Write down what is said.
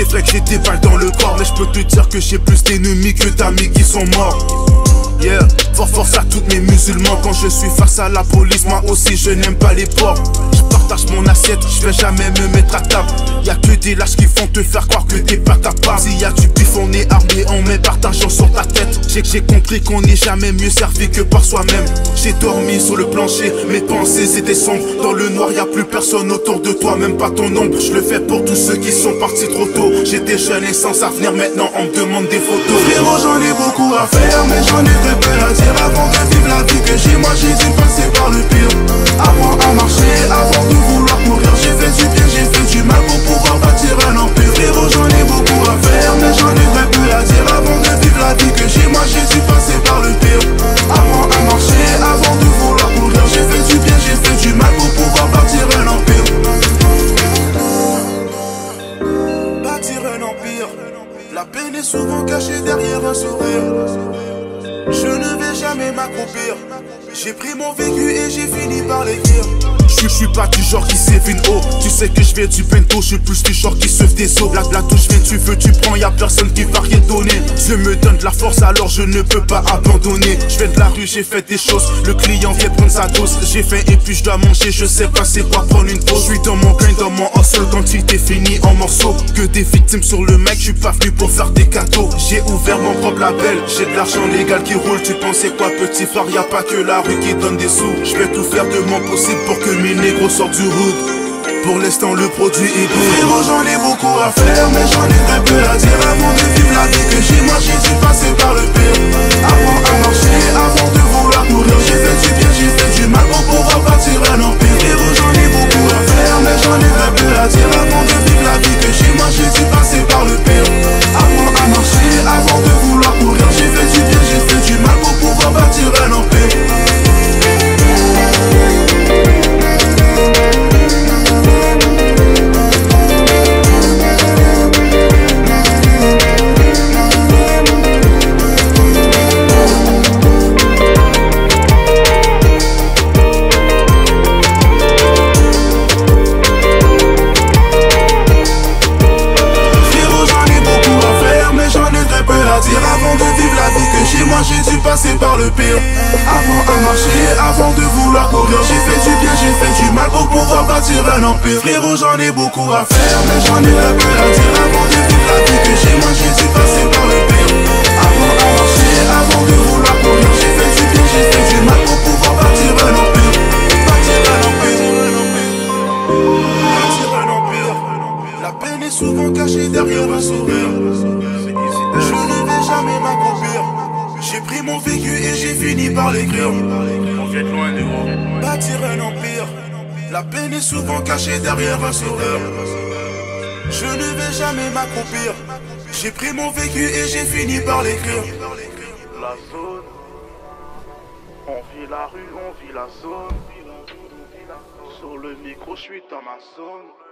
C'est vrai que j'ai des balles dans le corps, mais je peux te dire que j'ai plus d'ennemis que d'amis qui sont morts. Force à tous mes musulmans quand je suis face à la police, moi aussi je n'aime pas les porcs. Je partage mon assiette, je vais jamais me mettre à table. Y'a que des lâches qui font te faire croire que t'es pas capable. S'il y a du pif, on est armé, on met partageant sur ta tête. J'ai j'ai compris qu'on n'est jamais mieux servi que par soi-même. J'ai dormi sur le plancher, mes pensées étaient sombres. Dans le noir, y a plus personne autour de toi, même pas ton ombre. Je le fais pour tous ceux qui sont partis trop tôt. J'étais jeune et sans avenir, maintenant on me demande des photos. Frérot, j'en ai beaucoup à faire, mais j'en ai très peu souvent cachée derrière un sourire. Je ne vais jamais m'accroupir. J'ai pris mon vécu et j'ai fini par l'écrire. Je suis pas du genre qui s'évine haut Tu sais que je viens du bento, je suis plus du genre qui sauve des os La, la touche vient, tu veux, tu prends, y a personne qui va rien donner. Dieu me donne de la force alors je ne peux pas abandonner. Je viens de la rue, j'ai fait des choses. Le client vient prendre sa dose. J'ai faim et puis je dois manger, je sais pas c'est quoi prendre une pause Je suis dans mon grain, dans mon hustle. Quand il t'est fini en morceaux Que des victimes sur le mec, je suis pas venu pour faire des cadeaux. J'ai ouvert mon propre label, j'ai de l'argent légal qui roule. Tu pensais quoi petit frère, y a pas que la rue qui donne des sous. Je vais tout faire de mon possible pour que mes négros sortent du hood. Pour l'instant le produit est good. Frérot, j'en ai beaucoup à faire, mais j'en ai Avant à marcher, avant de vouloir courir. J'ai fait du bien, j'ai fait du mal pour pouvoir bâtir un empire. Frérot, j'en ai beaucoup à faire, mais j'en ai très peu à dire avant de vivre la vie que j'ai. Moi, j'ai dû par le pire. Avant à marcher, avant de vouloir courir. J'ai fait du bien, j'ai fait du mal pour pouvoir bâtir un empire. Bâtir un empire. Bâtir un empire. La peine est souvent cachée derrière un sourire. Je ne vais jamais m'accroupir. J'ai pris mon vécu et j'ai fini par l'écrire. On vient de loin négro Bâtir un empire. La peine est souvent cachée derrière un sourire. Je ne vais jamais m'accroupir. J'ai pris mon vécu et j'ai fini par l'écrire. la zone. On vit la rue, on vit la zone. Sur le micro, je suis dans ma zone.